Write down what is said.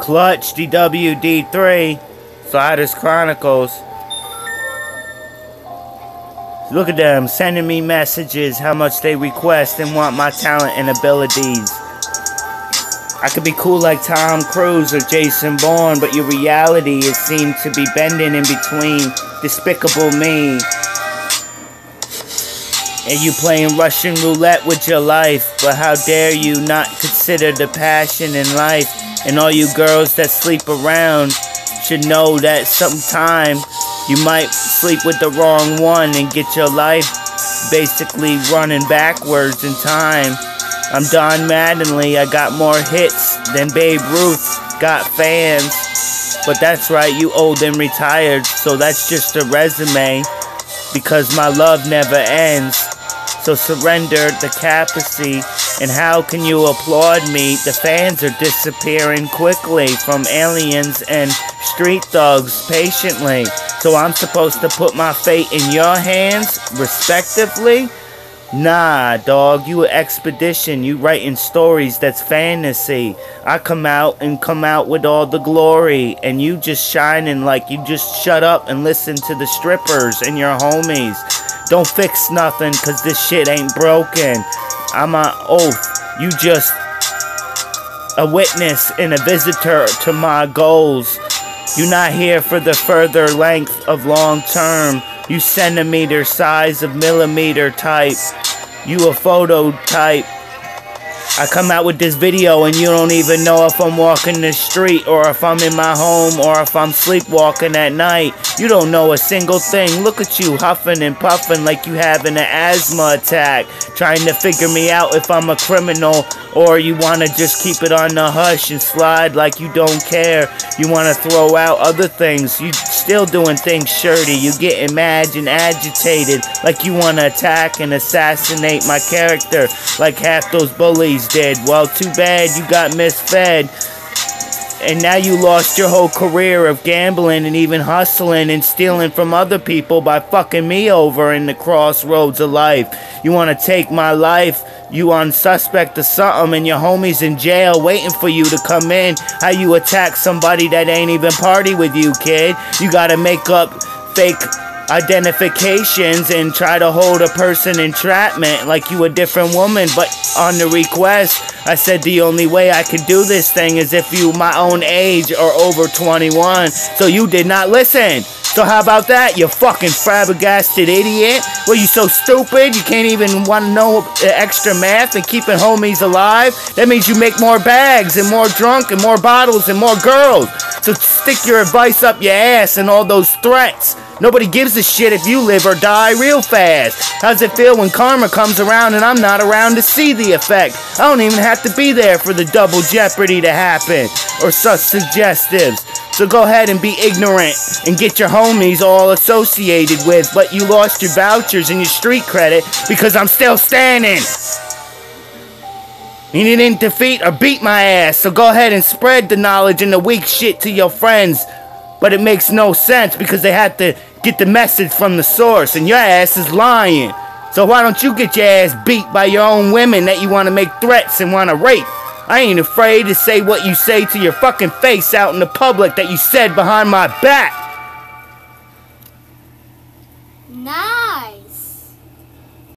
Clutch DWD3, Sliders Chronicles. Look at them sending me messages how much they request and want my talent and abilities. I could be cool like Tom Cruise or Jason Bourne, but your reality is seem to be bending in between despicable me and you playing Russian roulette with your life. But how dare you not consider the passion in life? And all you girls that sleep around should know that sometime you might sleep with the wrong one and get your life basically running backwards in time. I'm Don Mattingly. I got more hits than Babe Ruth got fans. But that's right, you old and retired, so that's just a resume. Because my love never ends. So surrender the capacity. And how can you applaud me? The fans are disappearing quickly from aliens and street thugs patiently. So I'm supposed to put my fate in your hands, respectively? Nah, dog, you expedition. You writing stories that's fantasy. I come out and come out with all the glory, and you just shining like you just shut up and listen to the strippers and your homies. Don't fix nothing, cause this shit ain't broken. I'm an oath. You just a witness and a visitor to my goals. You're not here for the further length of long term. You centimeter size of millimeter type. You a photo type. I come out with this video and you don't even know if I'm walking the street or if I'm in my home or if I'm sleepwalking at night. You don't know a single thing. Look at you huffing and puffing like you having an asthma attack. Trying to figure me out if I'm a criminal or you want to just keep it on the hush and slide like you don't care. You want to throw out other things. You still doing things shirty. You getting mad and agitated like you want to attack and assassinate my character like half those bullies did. Well, too bad you got misfed. And now you lost your whole career of gambling and even hustling and stealing from other people by fucking me over in the crossroads of life. You want to take my life? You on suspect of something and your homies in jail waiting for you to come in. How you attack somebody that ain't even party with you, kid? You gotta make up fake identifications and try to hold a person in entrapment like you a different woman but on the request i said the only way i could do this thing is if you my own age or over 21 so you did not listen so how about that, you fucking flabbergasted idiot? Well, you so stupid you can't even want to know uh, extra math and keeping homies alive? That means you make more bags and more drunk and more bottles and more girls. So stick your advice up your ass and all those threats. Nobody gives a shit if you live or die real fast. How's it feel when karma comes around and I'm not around to see the effect? I don't even have to be there for the double jeopardy to happen or such suggestives. So go ahead and be ignorant and get your homies all associated with, but you lost your vouchers and your street credit because I'm still standing. You didn't defeat or beat my ass, so go ahead and spread the knowledge and the weak shit to your friends. But it makes no sense because they had to get the message from the source, and your ass is lying. So why don't you get your ass beat by your own women that you want to make threats and want to rape? I ain't afraid to say what you say to your fucking face out in the public that you said behind my back. Nah.